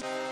Bye.